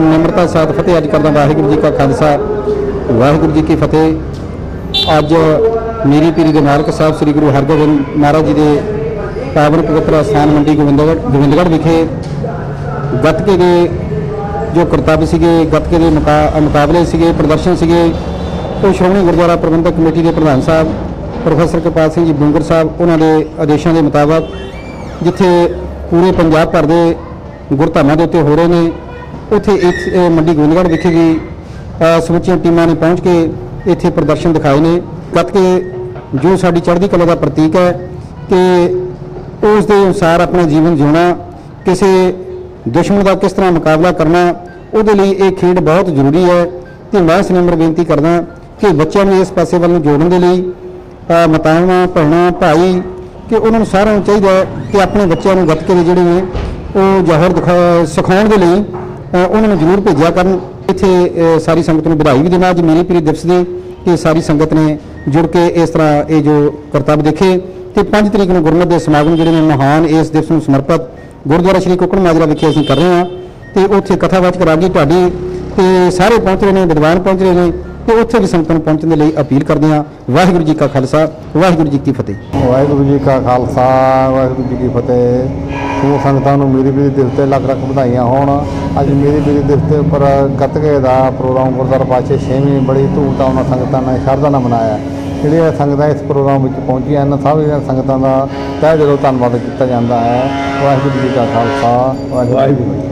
ਨਿਮਰਤਾ ਸਾਥ ਫਤਿਹ ਅੱਜ ਕਰਦਾ ਵਾਹਿਗੁਰੂ ਜੀ ਕਾ ਖਾਲਸਾ। ਵਾਹਿਗੁਰੂ ਜੀ ਕੀ ਫਤਿਹ। ਅੱਜ ਮੇਰੀ ਪੀਰੀ ਦੇ ਮਾਲਕ ਸਾਹਿਬ ਸ੍ਰੀ ਗੁਰੂ ਹਰਗੋਬਿੰਦ ਮਹਾਰਾਜ ਜੀ ਦੇ ਪਾਵਨ ਪਵਿੱਤਰ ਸਥਾਨ ਮੰਡੀ ਗੋਬਿੰਦਗੜ੍ਹ ਗੋਬਿੰਦਗੜ੍ਹ ਵਿਖੇ ਗੱਤਕੇ ਦੇ ਜੋ ਕਰਤੱਵ ਸੀਗੇ, ਗੱਤਕੇ ਦੇ ਮੁਕਾ- ਮੁਕਾਬਲੇ ਸੀਗੇ, ਪ੍ਰਦਰਸ਼ਨ ਸੀਗੇ, ਉਹ ਸ਼੍ਰੋਮਣੀ ਗੁਰਦੁਆਰਾ ਪ੍ਰਬੰਧਕ ਕਮੇਟੀ ਦੇ ਪ੍ਰਧਾਨ ਸਾਹਿਬ, ਪ੍ਰੋਫੈਸਰ ਕਿਰਪਾਲ ਸਿੰਘ ਜੀ ਬੁੰਗਰ ਸਾਹਿਬ, ਉਹਨਾਂ ਦੇ ਆਦੇਸ਼ਾਂ ਦੇ ਮੁਤਾਬਕ ਜਿੱਥੇ ਪੂਰੇ ਪੰਜਾਬ ਭਰ ਦੇ ਗੁਰਧਾਮਾਂ ਦੇ ਉੱਤੇ ਹੋ ਰਹੇ ਨੇ ਉੱਥੇ ਇਸ ਮੰਡੀ ਗੋਬਿੰਦਗੜ੍ਹ ਵਿਖੇ ਵੀ ਸਮੁੱਚੀਆਂ ਟੀਮਾਂ ਨੇ ਪਹੁੰਚ ਕੇ ਇੱਥੇ ਪ੍ਰਦਰਸ਼ਨ ਦਿਖਾਏ ਨੇ। ਗੱਤਕੇ ਜੋ ਸਾਡੀ ਚੜ੍ਹਦੀ ਕਲਾ ਦਾ ਪ੍ਰਤੀਕ ਹੈ ਕਿ ਉਸ ਦੇ ਅਨੁਸਾਰ ਆਪਣਾ ਜੀਵਨ ਜਿਉਣਾ ਕਿਸੇ ਦੁਸ਼ਮਣ ਦਾ ਕਿਸ ਤਰ੍ਹਾਂ ਮੁਕਾਬਲਾ ਕਰਨਾ ਉਹਦੇ ਲਈ ਇਹ ਖੇਡ ਬਹੁਤ ਜ਼ਰੂਰੀ ਹੈ। ਤੇ ਮੈਂ ਇਸ ਬੇਨਤੀ ਕਰਦਾ ਕਿ ਬੱਚਿਆਂ ਨੂੰ ਇਸ ਪਾਸੇ ਵੱਲ ਨੂੰ ਜੋੜਨ ਦੇ ਲਈ ਅ, ਮਾਤਾਵਾਂ ਭੈਣਾਂ ਭਾਈ ਕਿ ਉਹਨਾਂ ਨੂੰ ਸਾਰਿਆਂ ਨੂੰ ਚਾਹੀਦਾ ਕਿ ਆਪਣੇ ਬੱਚਿਆਂ ਨੂੰ ਗੱਤਕੇ ਦੇ ਜਿਹੜੇ ਨੇ ਉਹ ਜ਼ਾਹਰ ਦਿਖਾ ਸਿਖਾਉਣ ਦੇ ਲਈ ਉਹਨਾਂ ਨੂੰ ਜ਼ਰੂਰ ਭੇਜਿਆ ਕਰਨ। ਇੱਥੇ ਸਾਰੀ ਸੰਗਤ ਨੂੰ ਵਧਾਈ ਵੀ ਦੇਣਾ। ਅੱਜ ਮੇਰੀ ਪੀਰੀ ਦਿਵਸ ਦੀ ਕਿ ਸਾਰੀ ਸੰਗਤ ਨੇ ਜੁੜ ਕੇ ਇਸ ਤਰ੍ਹਾਂ ਇਹ ਜੋ ਕਰਤੱਵ ਦੇਖੇ। ਤੇ 5 ਤਰੀਕ ਨੂੰ ਗੁਰਮਤਿ ਦੇ ਸਮਾਗਮ ਜਿਹੜੇ ਨੇ, ਮਹਾਨ ਇਸ ਦਿਵਸ ਨੂੰ ਸਮਰਪਿਤ ਗੁਰਦੁਆਰਾ ਸ਼੍ਰੀ ਕੁੱਕੜ ਮਾਜਰਾ ਵਿਖੇ ਅਸੀਂ ਕਰ ਰਹੇ ਹਾਂ। ਤੇ ਉੱਥੇ ਕਥਾਵਾਚਕ ਰਾਗੀ ਤੁਹਾਡੀ ਤੇ ਸਾਰੇ ਪਹੁੰਚ ਰਹੇ ਨੇ, ਵਿਦਵਾਨ ਪਹੁੰਚ ਰਹੇ ਨੇ। ਤੇ ਉੱਥੇ ਵੀ ਸੰਗਤਾਂ ਨੂੰ ਪਹੁੰਚਣ ਦੇ ਲਈ ਅਪੀਲ ਕਰਦੇ ਹਾਂ। ਵਾਹਿਗੁਰੂ ਜੀ ਕਾ ਖਾਲਸਾ, ਵਾਹਿਗੁਰੂ ਜੀ ਕੀ ਫਤਿਹ। ਵਾਹਿਗੁਰੂ ਜੀ ਕਾ ਖਾਲਸਾ, ਵਾਹਿਗੁਰੂ ਜੀ ਕੀ ਫਤਿਹ। ਸਮੂਹ ਸੰਗਤਾਂ ਨੂੰ ਮੇਰੀ ਵੀ ਦਿਵਸ ਤੇ ਲੱਖ ਲੱਖ ਵਧਾਈਆਂ ਹੋਣ। ਅੱਜ ਮੇਰੀ ਵੀ ਦਿਵਸ ਦੇ ਉੱਪਰ ਗੱਤਕੇ ਦਾ ਪ੍ਰੋਗਰਾਮ ਗੁਰਦੁਆਰਾ ਪਾਤਸ਼ਾਹ ਛੇਵੀਂ ਬੜੀ ਧੂਮਧਾਮ ਨਾਲ ਸੰਗਤਾਂ ਨੇ ਸ਼ਰਧਾ ਨਾਲ ਮਨਾਇਆ। ਜਿਹੜੀਆਂ ਸੰਗਤਾਂ ਇਸ ਪ੍ਰੋਗਰਾਮ ਵਿੱਚ ਪਹੁੰਚੀਆਂ ਹਨ ਸਭ ਸੰਗਤਾਂ ਦਾ ਤਹਿ ਦਿਲੋਂ ਧੰਨਵਾਦ ਕੀਤਾ ਜਾਂਦਾ ਹੈ। ਵਾਹਿਗੁਰੂ ਜੀ ਕਾ ਖਾਲਸਾ, ਵਾਹਿਗੁਰੂ ਜੀ